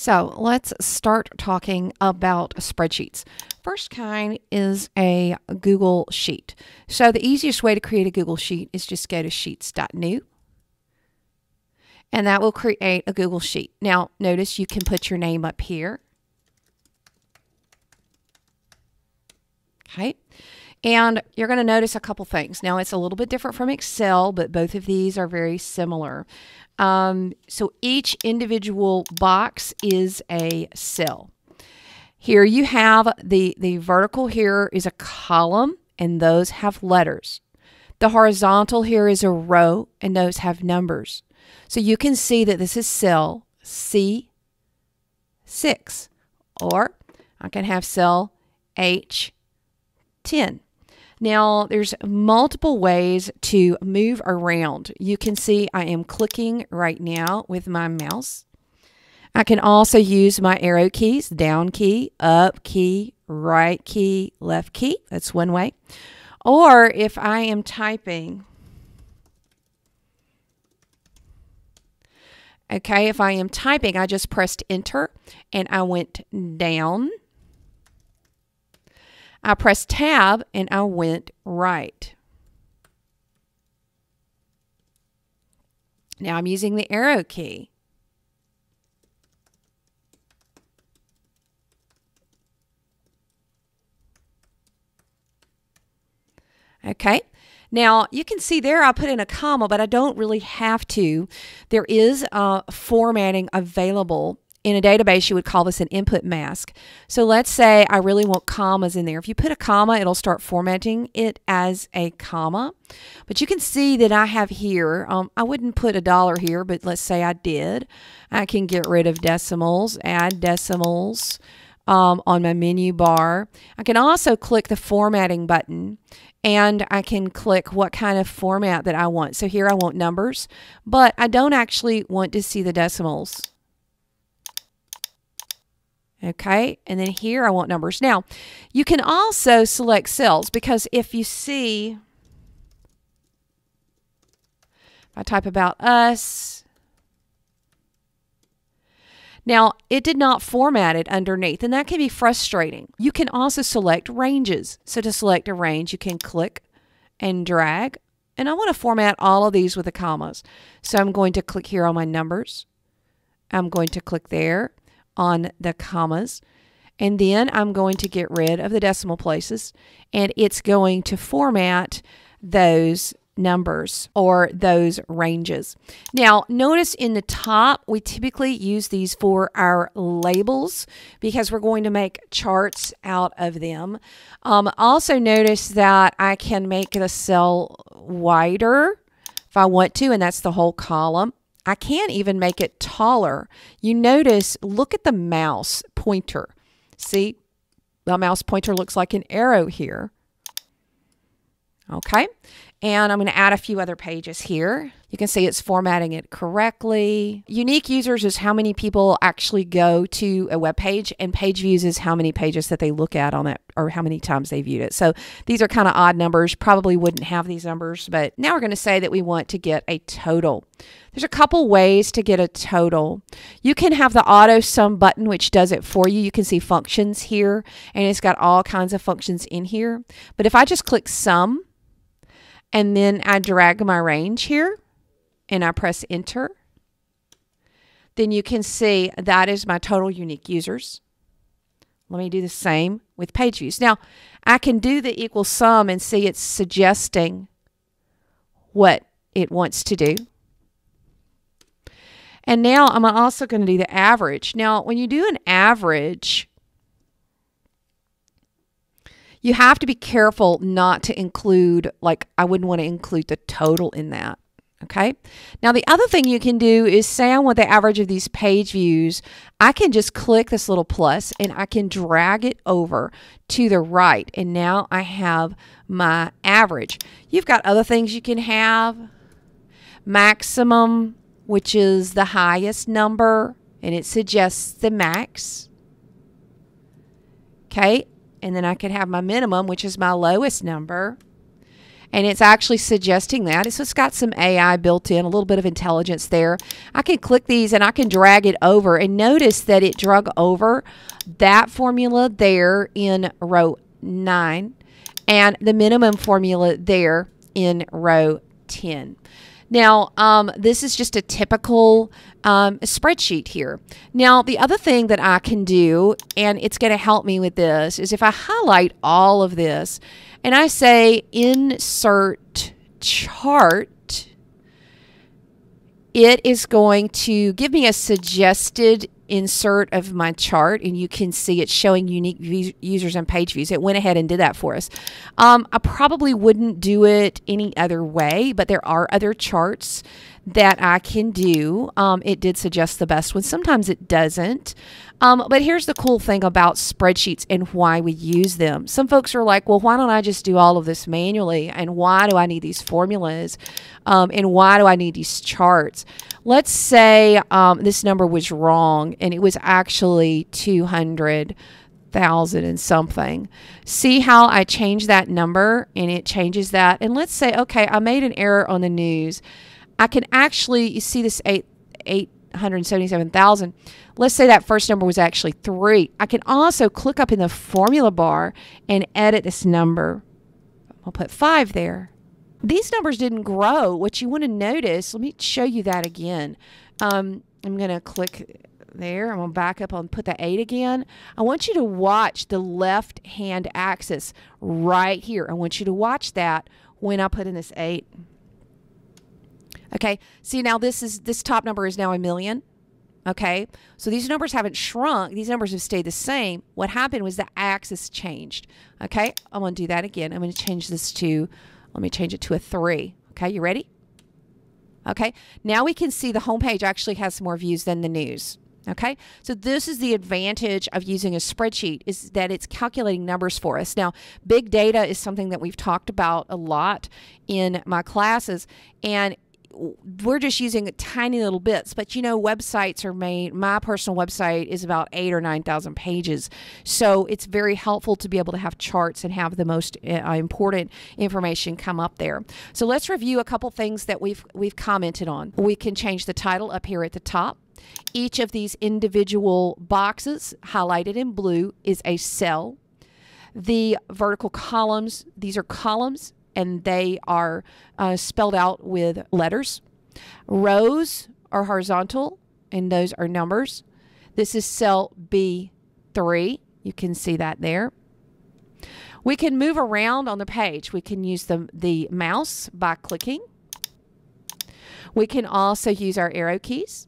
So let's start talking about spreadsheets. First kind is a Google Sheet. So the easiest way to create a Google Sheet is just go to sheets.new and that will create a Google Sheet. Now notice you can put your name up here. Okay. And you're going to notice a couple things. Now, it's a little bit different from Excel, but both of these are very similar. Um, so each individual box is a cell. Here you have the, the vertical here is a column, and those have letters. The horizontal here is a row, and those have numbers. So you can see that this is cell C6, or I can have cell H10. Now, there's multiple ways to move around. You can see I am clicking right now with my mouse. I can also use my arrow keys, down key, up key, right key, left key. That's one way. Or if I am typing, okay, if I am typing, I just pressed enter and I went down I pressed tab and I went right. Now I'm using the arrow key. Okay. Now you can see there I put in a comma, but I don't really have to. There is uh, formatting available in a database, you would call this an input mask. So let's say I really want commas in there. If you put a comma, it'll start formatting it as a comma. But you can see that I have here, um, I wouldn't put a dollar here, but let's say I did. I can get rid of decimals, add decimals um, on my menu bar. I can also click the formatting button and I can click what kind of format that I want. So here I want numbers, but I don't actually want to see the decimals. Okay, and then here I want numbers. Now, you can also select cells because if you see, if I type about us, now it did not format it underneath, and that can be frustrating. You can also select ranges. So to select a range, you can click and drag, and I want to format all of these with the commas. So I'm going to click here on my numbers. I'm going to click there on the commas. And then I'm going to get rid of the decimal places and it's going to format those numbers or those ranges. Now, notice in the top, we typically use these for our labels because we're going to make charts out of them. Um, also, notice that I can make the cell wider if I want to, and that's the whole column. I can even make it taller. You notice, look at the mouse pointer. See, the mouse pointer looks like an arrow here. Okay, and I'm going to add a few other pages here. You can see it's formatting it correctly. Unique users is how many people actually go to a web page, and page views is how many pages that they look at on that or how many times they viewed it. So these are kind of odd numbers. Probably wouldn't have these numbers, but now we're going to say that we want to get a total. There's a couple ways to get a total. You can have the auto sum button, which does it for you. You can see functions here, and it's got all kinds of functions in here. But if I just click sum, and then I drag my range here, and I press enter, then you can see that is my total unique users. Let me do the same with page views. Now, I can do the equal sum and see it's suggesting what it wants to do. And now I'm also going to do the average. Now, when you do an average, you have to be careful not to include, like, I wouldn't want to include the total in that. Okay. Now, the other thing you can do is say I want the average of these page views. I can just click this little plus and I can drag it over to the right. And now I have my average. You've got other things you can have. Maximum, which is the highest number, and it suggests the max. Okay. And then I could have my minimum, which is my lowest number. and it's actually suggesting that. So it's got some AI built in, a little bit of intelligence there. I can click these and I can drag it over and notice that it drug over that formula there in row 9 and the minimum formula there in row 10. Now, um, this is just a typical um, spreadsheet here. Now, the other thing that I can do, and it's going to help me with this, is if I highlight all of this and I say insert chart, it is going to give me a suggested insert of my chart and you can see it's showing unique users and page views. It went ahead and did that for us. Um, I probably wouldn't do it any other way, but there are other charts that I can do. Um, it did suggest the best one. Sometimes it doesn't. Um, but here's the cool thing about spreadsheets and why we use them. Some folks are like, well, why don't I just do all of this manually? And why do I need these formulas? Um, and why do I need these charts? Let's say um, this number was wrong and it was actually 200 thousand and something. See how I change that number and it changes that. And let's say, okay, I made an error on the news. I can actually, you see this eight, 877,000. Let's say that first number was actually three. I can also click up in the formula bar and edit this number. I'll put five there. These numbers didn't grow. What you want to notice, let me show you that again. Um, I'm going to click there. I'm going to back up and put the 8 again. I want you to watch the left hand axis right here. I want you to watch that when I put in this 8. Okay, see now this is this top number is now a million. Okay, so these numbers haven't shrunk. These numbers have stayed the same. What happened was the axis changed. Okay, I'm going to do that again. I'm going to change this to, let me change it to a 3. Okay, you ready? Okay, now we can see the homepage actually has more views than the news. Okay, so this is the advantage of using a spreadsheet is that it's calculating numbers for us. Now, big data is something that we've talked about a lot in my classes, and we're just using tiny little bits but you know websites are made my personal website is about eight or nine thousand pages. So it's very helpful to be able to have charts and have the most uh, important information come up there. So let's review a couple things that we've we've commented on. We can change the title up here at the top. Each of these individual boxes highlighted in blue is a cell. The vertical columns these are columns and they are uh, spelled out with letters. Rows are horizontal, and those are numbers. This is cell B3. You can see that there. We can move around on the page. We can use the, the mouse by clicking. We can also use our arrow keys.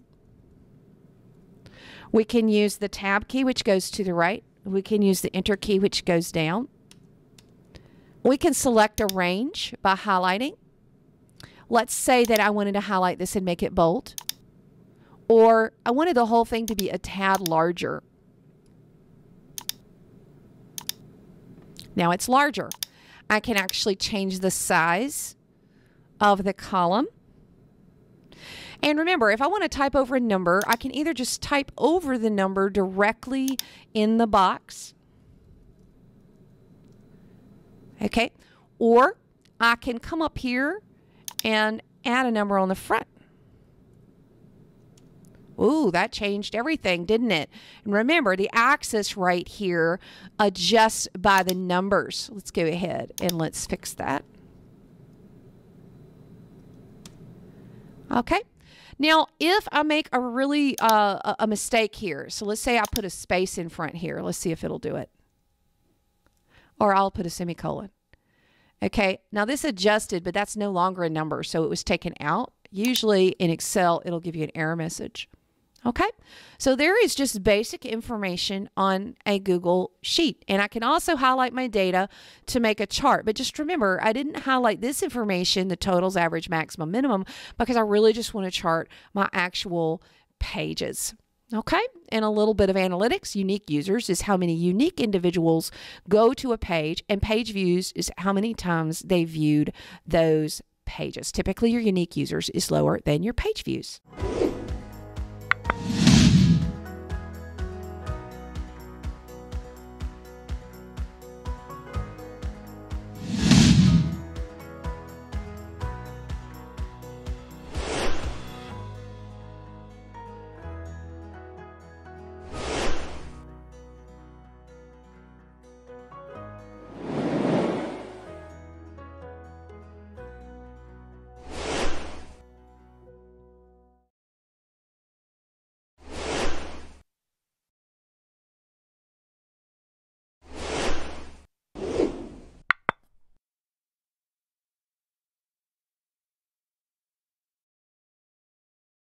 We can use the tab key, which goes to the right. We can use the enter key, which goes down. We can select a range by highlighting. Let's say that I wanted to highlight this and make it bold. Or I wanted the whole thing to be a tad larger. Now it's larger. I can actually change the size of the column. And remember, if I want to type over a number, I can either just type over the number directly in the box Okay. Or I can come up here and add a number on the front. Ooh, that changed everything, didn't it? And remember, the axis right here adjusts by the numbers. Let's go ahead and let's fix that. Okay. Now, if I make a really uh, a mistake here, so let's say I put a space in front here. Let's see if it'll do it or I'll put a semicolon. Okay, now this adjusted, but that's no longer a number, so it was taken out. Usually in Excel, it'll give you an error message. Okay, so there is just basic information on a Google Sheet. And I can also highlight my data to make a chart. But just remember, I didn't highlight this information, the totals, average, maximum, minimum, because I really just want to chart my actual pages. Okay, and a little bit of analytics. Unique users is how many unique individuals go to a page, and page views is how many times they viewed those pages. Typically, your unique users is lower than your page views.